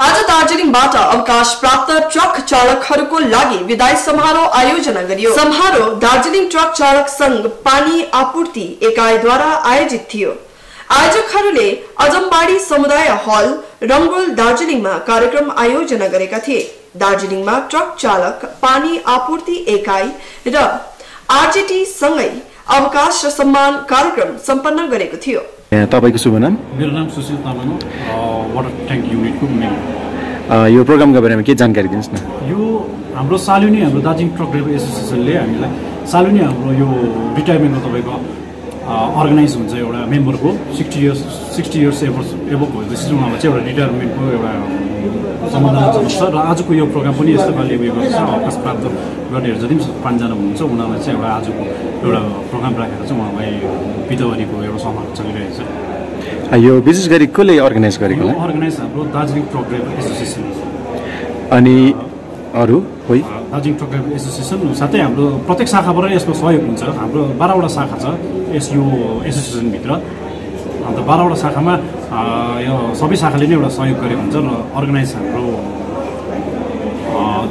आज दार्जिलिङबाट अवकाश प्राप्त ट्रक चालकहरूको लागि विदाय समारोह आयोजना गरियो। समारोह दार्जिलिङ ट्रक चालक संघ पानी आपूर्ति एकाइद्वारा आयोजित थियो। आयोजकहरूले अजमबाडी समुदाय हल रङ्गोल दार्जिलिङमा कार्यक्रम आयोजना गरेका थिए। दार्जिलिङमा ट्रक चालक पानी आपूर्ति एकाइ र आरजेटी सँगै अवकाश र सम्मान कार्यक्रम सम्पन्न गरेको थियो। तपाईँको शुभ नाम? मेरो नाम सुशील तामाङ वाटर ट्याङ्क युनिटको अ, यो प्रोग्रामको बारेमा केही जानकारी दिनुहोस् न। यो हाम्रो सालुनी हाम्रो दार्जिलिङ ट्रक ड्राइभर एसोसिएसनले हामीलाई। सालुनी हाम्रो यो रिटायरमेन्टको तपाईँको। अर्गनाइज हुन्छ एउटा मेम्बरको sixty years sixty years ever एभोक भएपछि चाहिँ उहाँलाई चाहिँ एउटा रिटायरमेन्टको एउटा सम्बन्धमा चलाउँछ र आजको यो प्रोग्राम पनि यस्तो पाराले उयो गर्छ अवकाश प्राप्त गर्नेहरू जति पनि पाँचजना हुनुहुन्छ उनीहरूलाई चाहिँ एउटा आजको एउटा प्रोग्राम राखेर चाहिँ उहाँलाई बितवरीको एउटा समारोह चलिरहेको छ यो विशेष गरी कसले अर्गनाइज गरेको अर्गनाइज हाम्रो दार्जिलिङ ड्राइभर एसोसिएसन अनि अरू कोही? दार्जिलिङ ट्रक ड्राइभर एसोसिएसन साथै हाम्रो प्रत्येक शाखाबाट यसमा सहयोग हुन्छ। हाम्रो बाह्रवटा शाखा छ यस यो एसोसिएसनभित्र। अन्त बाह्रवटा शाखामा यो सबै शाखाले नै एउटा सहयोग गरेको हुन्छ र अर्गनाइज हाम्रो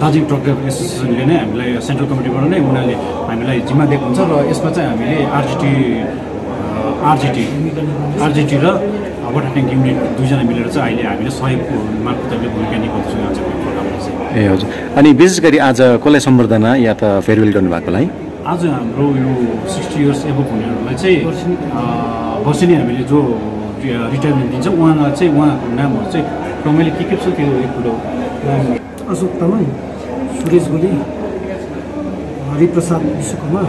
दार्जिलिङ ट्रक ड्राइभर एसोसिएसनले नै हामीलाई सेन्ट्रल कमिटीबाट नै उनीहरूले हामीलाई जिम्मा दिएको हुन्छ र यसमा चाहिँ हामीले आरजिटी आरजिटी आरजिटी र वाटर ट्याङ्क युनिट दुईजना मिलेर चाहिँ अहिले हामीले सहयोगको मार्फत हामीले भूमिका निभाउँछौँ। ए हजुर। अनि विशेष गरी आज कसलाई सम्बर्धना या त फेयरवेल गर्नुभएकोलाई आज हाम्रो यो सिक्सटी इयर्स एभोक हुनेहरूलाई चाहिँ अ, वर्षेनी हामीले जो रिटायरमेन्ट दिन्छ उहाँलाई चाहिँ उहाँको नामहरू चाहिँ क्रमैले के के छ त्यो एक कुरो अशोक तामाङ सुरेश गोली हरिप्रसाद विश्वकर्मा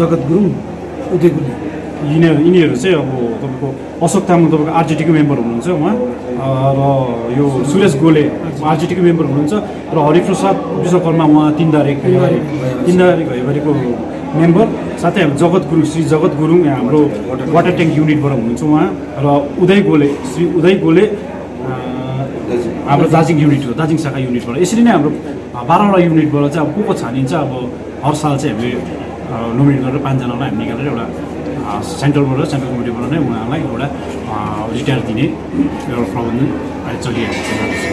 जगत गुरुङ उदय गोली यिनीहरू यिनीहरू चाहिँ अब तपाईँको अशोक तामाङ तपाईँको आरजिटीको मेम्बर हुनुहुन्छ उहाँ र यो सुरेश गोले आरजिटीको मेम्बर हुनुहुन्छ र हरिप्रसाद विश्वकर्मा उहाँ तिनदारे तिनदारे घैबारीको मेम्बर साथै हाम्रो जगत गुरुङ श्री जगत गुरुङ हाम्रो वाटर ट्याङ्क युनिटबाट हुनुहुन्छ उहाँ र उदय गोले श्री उदय गोले हाम्रो दार्जिलिङ युनिट हो दार्जिलिङ शाखा युनिटबाट यसरी नै हाम्रो बाह्रवटा युनिटबाट चाहिँ अब को को छानिन्छ अब हर साल चाहिँ हामीले नोमिनेट गरेर पाँचजनालाई हामी निकालेर एउटा सेन्ट्रलबाट सेन्ट्रल कमिटीबाट नै उहाँलाई एउटा रिटायर दिने एउटा प्रबन्ध अहिले चलिरहेको छ।